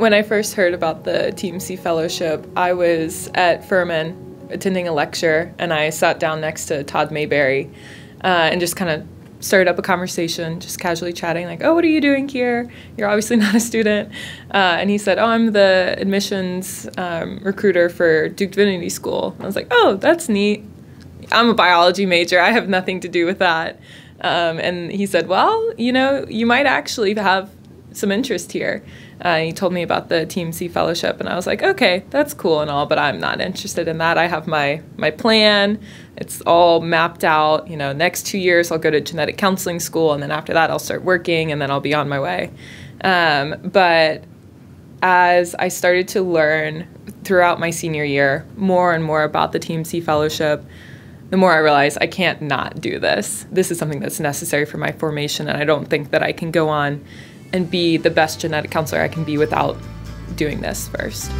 When I first heard about the TMC Fellowship, I was at Furman attending a lecture, and I sat down next to Todd Maberry uh, and just kind of started up a conversation, just casually chatting, like, "Oh, what are you doing here? You're obviously not a student." Uh, and he said, "Oh, I'm the admissions um, recruiter for Duke Divinity School." I was like, "Oh, that's neat. I'm a biology major. I have nothing to do with that." Um, and he said, "Well, you know, you might actually have some interest here." Uh, he told me about the TMC fellowship, and I was like, okay, that's cool and all, but I'm not interested in that. I have my my plan. It's all mapped out. You know, next two years I'll go to genetic counseling school, and then after that I'll start working, and then I'll be on my way. Um, but as I started to learn throughout my senior year more and more about the TMC fellowship, the more I realized I can't not do this. This is something that's necessary for my formation, and I don't think that I can go on and be the best genetic counselor I can be without doing this first.